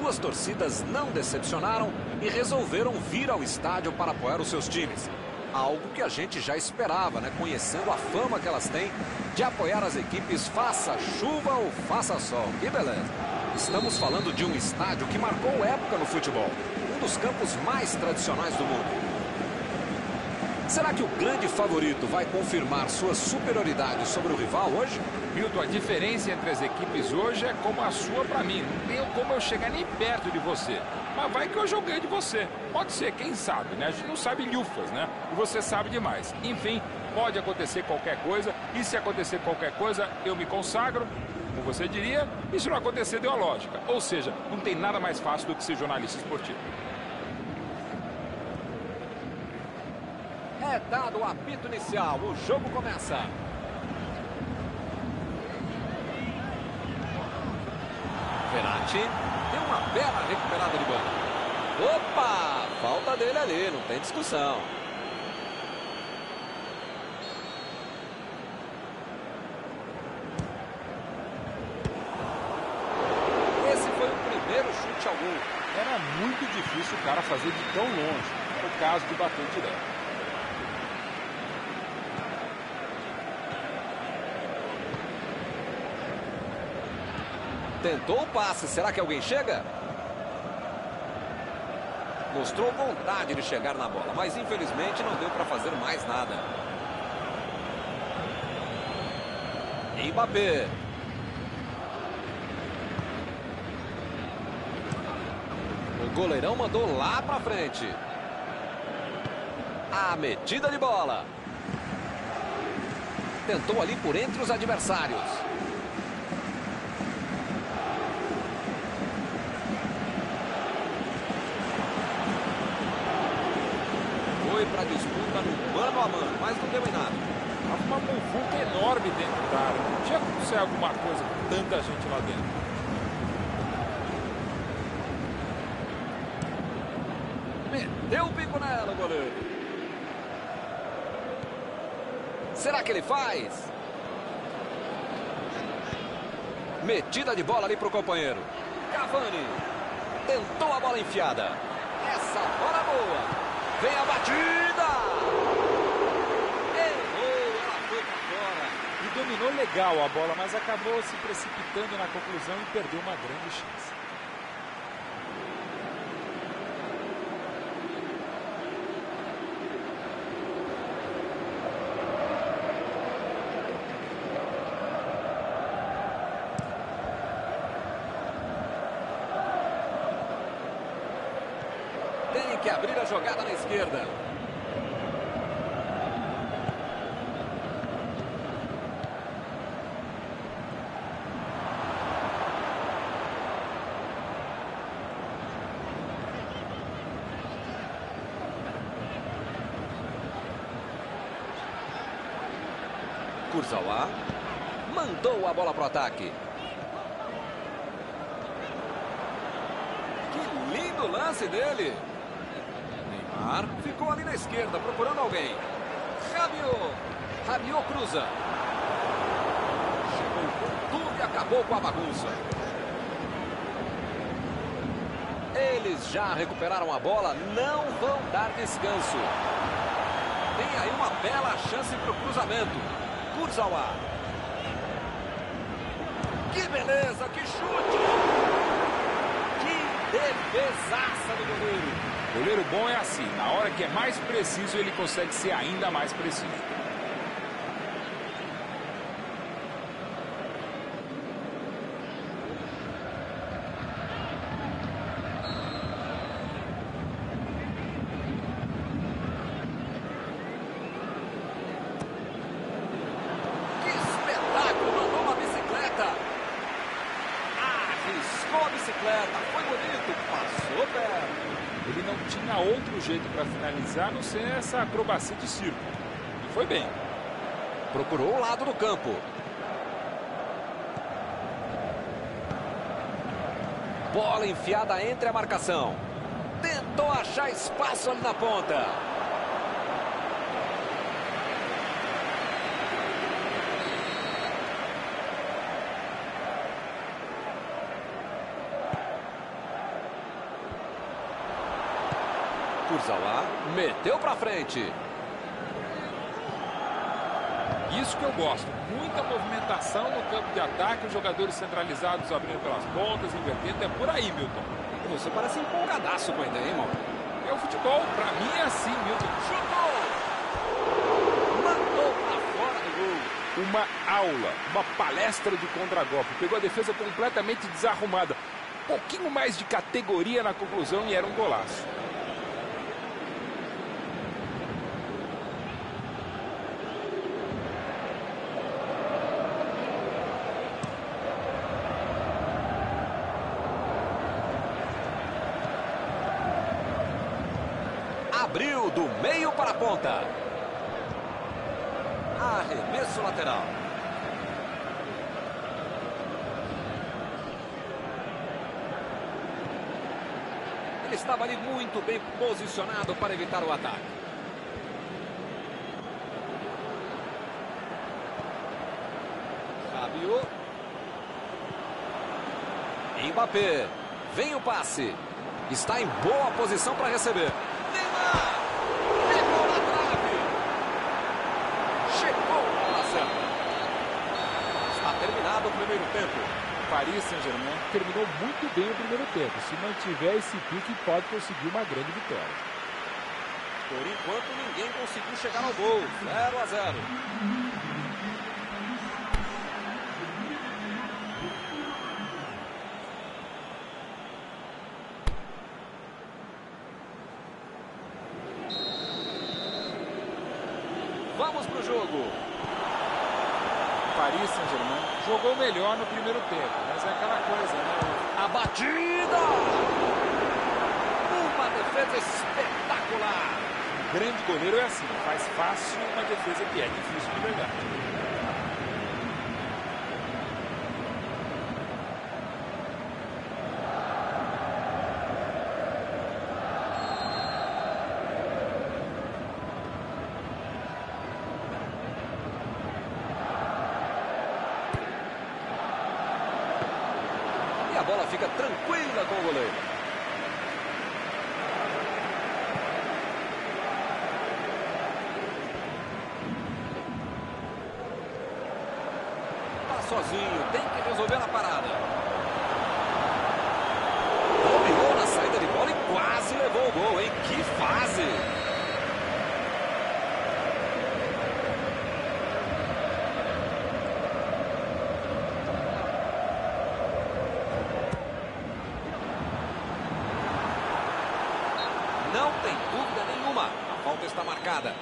duas torcidas não decepcionaram e resolveram vir ao estádio para apoiar os seus times. Algo que a gente já esperava, né? Conhecendo a fama que elas têm de apoiar as equipes faça chuva ou faça sol. Que beleza! Estamos falando de um estádio que marcou época no futebol. Um dos campos mais tradicionais do mundo. Será que o grande favorito vai confirmar sua superioridade sobre o rival hoje? Milton, a diferença entre as equipes hoje é como a sua para mim. Não tenho como eu chegar nem perto de você. Mas vai que eu joguei de você. Pode ser, quem sabe, né? A gente não sabe lhufas, né? E você sabe demais. Enfim, pode acontecer qualquer coisa. E se acontecer qualquer coisa, eu me consagro, como você diria. E se não acontecer, deu a lógica. Ou seja, não tem nada mais fácil do que ser jornalista esportivo. É dado o apito inicial, o jogo começa. Verratti deu uma bela recuperada de bola. Opa! Falta dele ali, não tem discussão. Esse foi o primeiro chute ao gol. Era muito difícil o cara fazer de tão longe. O caso de bater direto. Tentou o passe, será que alguém chega? Mostrou vontade de chegar na bola, mas infelizmente não deu para fazer mais nada. Mbappé. O goleirão mandou lá para frente. A metida de bola. Tentou ali por entre os adversários. Foi para disputa no mano a mano, mas não deu em nada. Tava uma muvuca enorme dentro da área. Não tinha como ser alguma coisa com tanta gente lá dentro. Meteu o bico nela, goleiro. Será que ele faz? Metida de bola ali pro companheiro. Cavani. Tentou a bola enfiada. Essa bola é boa. Vem a batida. Errou, ela foi pra fora. E dominou legal a bola, mas acabou se precipitando na conclusão e perdeu uma grande chance. Tem que abrir a jogada na esquerda. Kurzawa mandou a bola pro ataque. Que lindo lance dele. Neymar ficou ali na esquerda procurando alguém. Rabiot. Rabiot cruza. Chegou com tudo e acabou com a bagunça. Eles já recuperaram a bola, não vão dar descanso. Tem aí uma bela chance para o cruzamento. Kurzawa. Que beleza, que chute! Que defesaça do goleiro. Goleiro bom é assim, na hora que é mais preciso, ele consegue ser ainda mais preciso. Que espetáculo! Mandou uma bicicleta. Arriscou a bicicleta. Foi bonito. Passou perto. Ele não tinha outro jeito para finalizar, a não ser essa acrobacia de circo. E foi bem. Procurou o lado do campo. Bola enfiada entre a marcação. Tentou achar espaço ali na ponta. Kurzawa meteu para frente. Isso que eu gosto. Muita movimentação no campo de ataque, os jogadores centralizados abrindo pelas pontas, invertendo. É por aí, Milton. Você parece empolgadaço com a ideia, hein, irmão? É o futebol. Pra mim é assim, Milton. Chutou! Mandou pra fora do gol. Uma aula, uma palestra de contragolpe. Pegou a defesa completamente desarrumada. Um pouquinho mais de categoria na conclusão e era um golaço. Abriu do meio para a ponta. Arremesso lateral. Ele estava ali muito bem posicionado para evitar o ataque. Fábio. Mbappé. Vem o passe. Está em boa posição para receber. Neymar. Pegou na trave. Chegou a bola certa. Está terminado o primeiro tempo. Paris Saint-Germain terminou muito bem o primeiro tempo. Se mantiver esse pique, pode conseguir uma grande vitória. Por enquanto, ninguém conseguiu chegar ao gol. 0 a 0. Vamos pro jogo. Paris Saint-Germain jogou melhor no primeiro tempo, mas é aquela coisa, né? A batida! Uma defesa espetacular. Grande goleiro é assim, faz fácil uma defesa que é difícil de verdade. Fica tranquila com o goleiro. Tá sozinho, tem que resolver a parada. Dominou na saída de bola e quase levou o gol, hein? Que fase! Não tem dúvida nenhuma. A falta está marcada.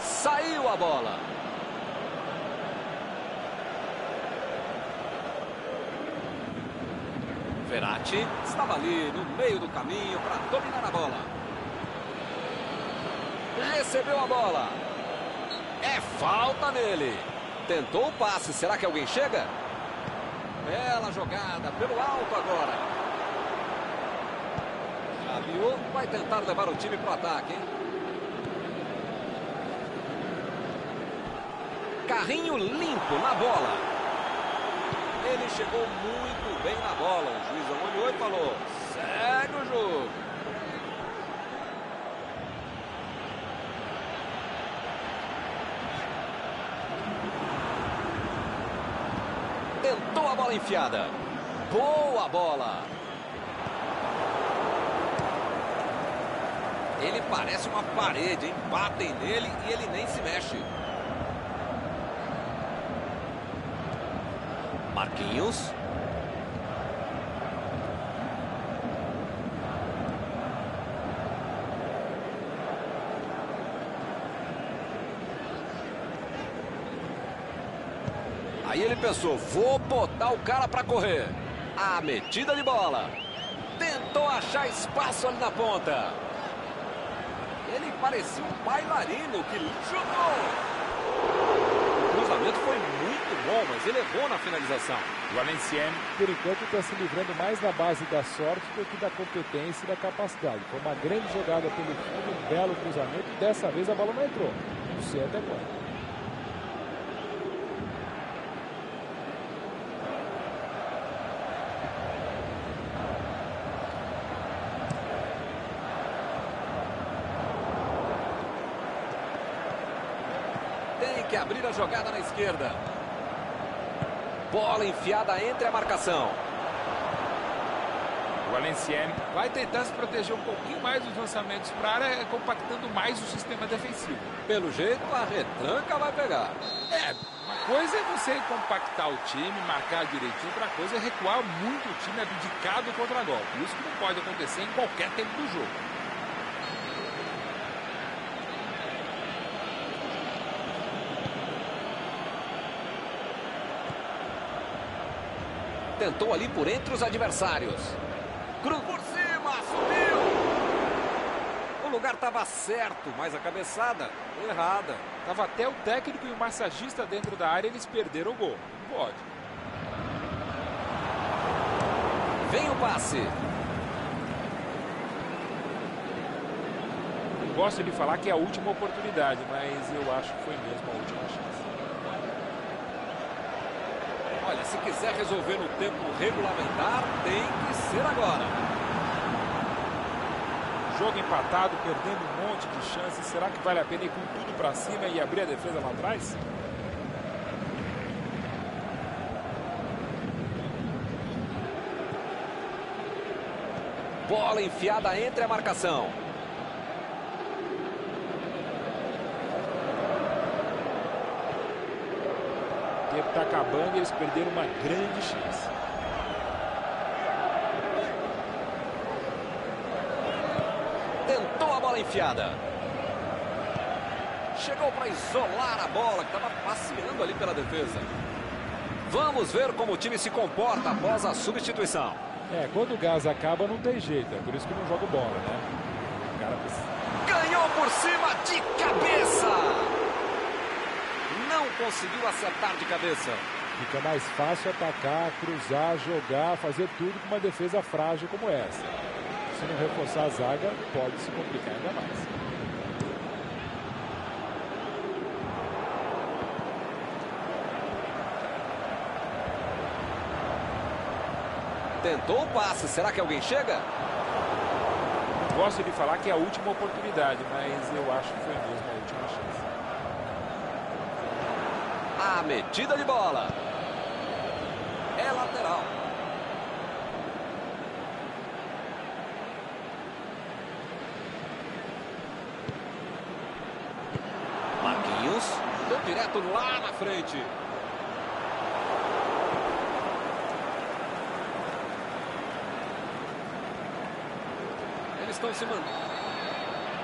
Saiu a bola. Verratti estava ali no meio do caminho para dominar a bola. Recebeu a bola. É falta nele. Tentou o passe. Será que alguém chega? Bela jogada pelo alto agora. Rabiot vai tentar levar o time para o ataque, hein? Carrinho limpo na bola. Ele chegou muito bem na bola. O juiz olhou e falou: segue o jogo. Tentou a bola enfiada. Boa bola. Ele parece uma parede, hein? Batem nele e ele nem se mexe. Marquinhos. Aí ele pensou, vou botar o cara para correr. A metida de bola. Tentou achar espaço ali na ponta. Ele parecia um bailarino que chutou. Cruzamento foi muito bom, mas mas ele errou na finalização. O Valenciennes, por enquanto, está se livrando mais da base da sorte do que da competência e da capacidade. Foi uma grande jogada pelo fundo, um belo cruzamento. Dessa vez a bola não entrou. Não sei até quando. Que abrir a jogada na esquerda. Bola enfiada entre a marcação. O Valenciennes vai tentar se proteger um pouquinho mais dos lançamentos para a área, compactando mais o sistema defensivo. Pelo jeito, a retranca vai pegar. É, uma coisa é você compactar o time, marcar direitinho, outra coisa é recuar muito o time abdicado contra golpe. Isso que não pode acontecer em qualquer tempo do jogo. Tentou ali por entre os adversários. Cruz por cima, subiu. O lugar estava certo, mas a cabeçada errada. Tava até o técnico e o massagista dentro da área, eles perderam o gol. Não pode. Vem o passe. Gosto de falar que é a última oportunidade, mas eu acho que foi mesmo a última chance. Olha, se quiser resolver no tempo regulamentar, tem que ser agora. Jogo empatado, perdendo um monte de chances. Será que vale a pena ir com tudo para cima e abrir a defesa lá atrás? Bola enfiada entre a marcação. Tempo está acabando e eles perderam uma grande chance. Tentou a bola enfiada. Chegou para isolar a bola que estava passeando ali pela defesa. Vamos ver como o time se comporta após a substituição. É, quando o gás acaba não tem jeito, é por isso que não joga bola, né? Ganhou por cima de cabeça não conseguiu acertar de cabeça. Fica mais fácil atacar, cruzar, jogar, fazer tudo com uma defesa frágil como essa. Se não reforçar a zaga, pode se complicar ainda mais. Tentou o passe, será que alguém chega? Gosto de falar que é a última oportunidade, mas eu acho que foi mesmo a última chance. A metida de bola. É lateral. Marquinhos. Deu direto lá na frente. Eles estão se mandando.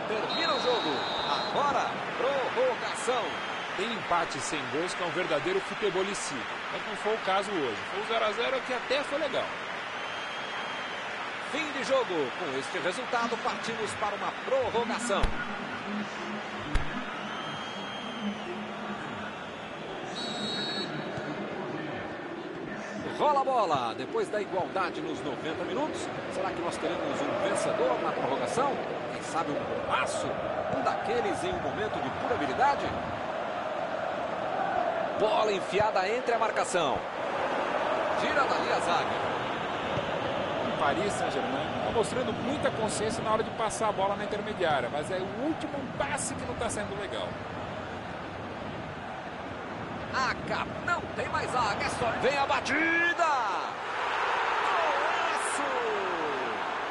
Termina o jogo. Agora, prorrogação. Tem empate sem gols, que é um verdadeiro futebolici. Mas não foi o caso hoje. Foi o 0x0 que até foi legal. Fim de jogo. Com este resultado, partimos para uma prorrogação. Rola a bola. Depois da igualdade nos 90 minutos, será que nós teremos um vencedor na prorrogação? Quem sabe um golaço? Um daqueles em um momento de pura habilidade? Bola enfiada entre a marcação. Tira dali a zaga. O Paris Saint-Germain está mostrando muita consciência na hora de passar a bola na intermediária, mas é o último passe que não está sendo legal. Acaba, não tem mais zaga, é só. Vem a batida! Golaço!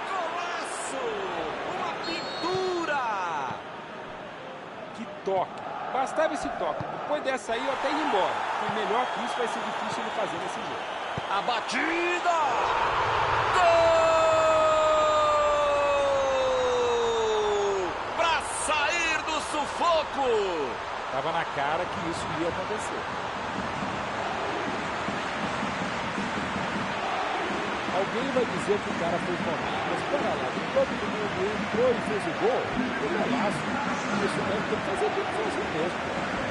Golaço! Uma pintura! Que toque! Bastava esse toque. Depois dessa aí eu até ia embora. Foi melhor que isso vai ser difícil ele fazer nesse jogo. A batida! Gol! Para sair do sufoco! Tava na cara que isso ia acontecer. Alguém vai dizer que o cara foi comigo, mas pera lá, todo mundo entrou e fez o gol, foi golaço. Isso mesmo tem que fazer tudo sozinho mesmo.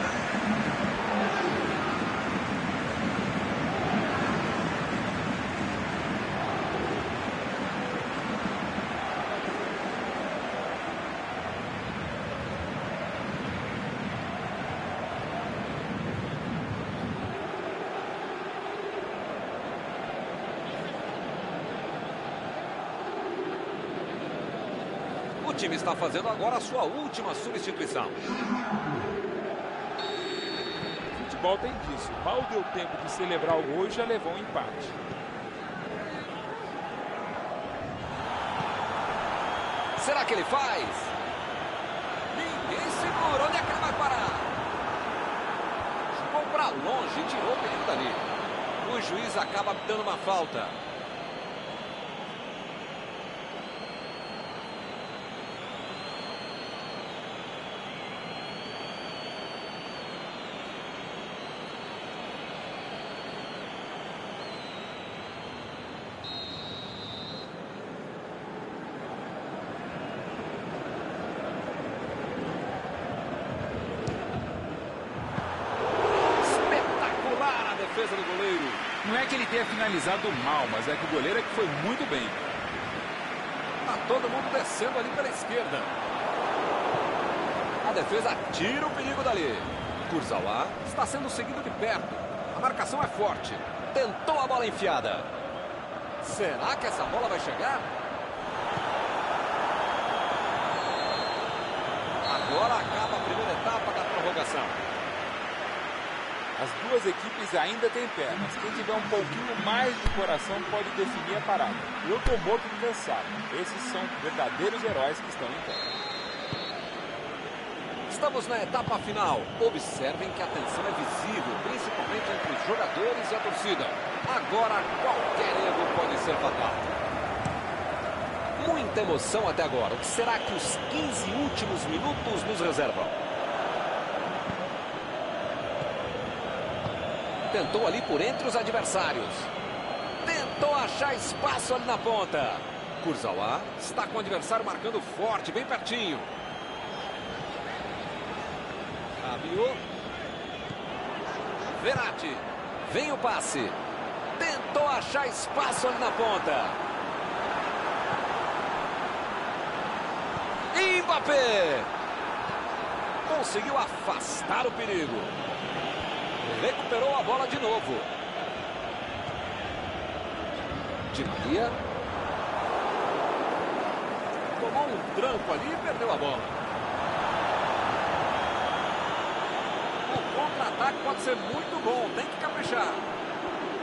Time está fazendo agora a sua última substituição. O futebol tem disso. Mal deu tempo de celebrar o gol e já levou um empate. Será que ele faz? Ninguém segura. Onde é que ele vai parar? Jogou para longe e tirou o perigo dali. O juiz acaba dando uma falta. Espetacular a defesa do goleiro. Não é que ele tenha finalizado mal, mas é que o goleiro é que foi muito bem. Tá todo mundo descendo ali pela esquerda. A defesa tira o perigo dali. Kurzawa está sendo seguido de perto. A marcação é forte. Tentou a bola enfiada. Será que essa bola vai chegar? Agora acaba a primeira etapa da prorrogação. As duas equipes ainda têm pernas. Quem tiver um pouquinho mais de coração pode definir a parada. Eu tô morto de cansado. Esses são verdadeiros heróis que estão em campo. Estamos na etapa final. Observem que a tensão é visível, principalmente entre os jogadores e a torcida. Agora qualquer erro pode ser fatal. Muita emoção até agora. O que será que os 15 últimos minutos nos reservam? Tentou ali por entre os adversários. Tentou achar espaço ali na ponta. Kurzawa está com o adversário marcando forte, bem pertinho. Rabiot. Verratti. Vem o passe. Tentou achar espaço ali na ponta. Mbappé. Conseguiu afastar o perigo. Recuperou a bola de novo. Di Maria. Tomou um tranco ali e perdeu a bola. O contra-ataque pode ser muito bom, tem que caprichar.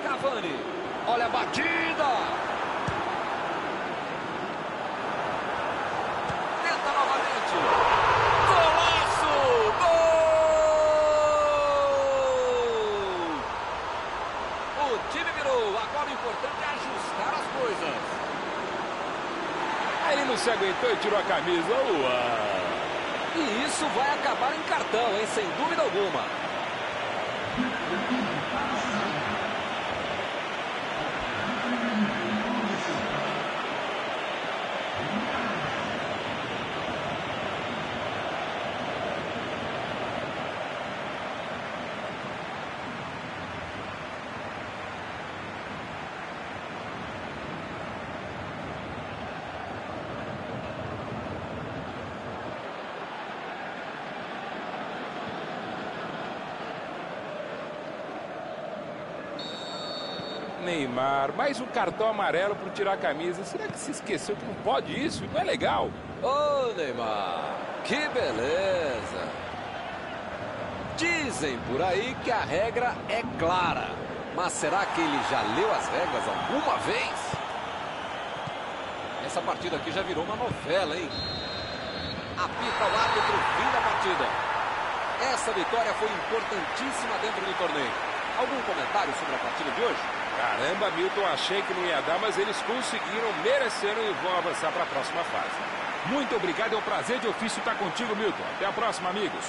Cavani, olha a batida. Tenta novamente. Golaço! Gol! O time virou, agora o importante é ajustar as coisas. Aí ele não se aguentou e tirou a camisa. Uau! E isso vai acabar em cartão, hein? Sem dúvida alguma. Neymar, mais um cartão amarelo por tirar a camisa. Será que se esqueceu que não pode isso? Não é legal. Ô, Neymar, que beleza! Dizem por aí que a regra é clara. Mas será que ele já leu as regras alguma vez? Essa partida aqui já virou uma novela, hein? Apita o árbitro, fim da partida. Essa vitória foi importantíssima dentro do torneio. Algum comentário sobre a partida de hoje? Caramba, Milton, achei que não ia dar, mas eles conseguiram, mereceram e vão avançar para a próxima fase. Muito obrigado, é um prazer de ofício estar contigo, Milton. Até a próxima, amigos.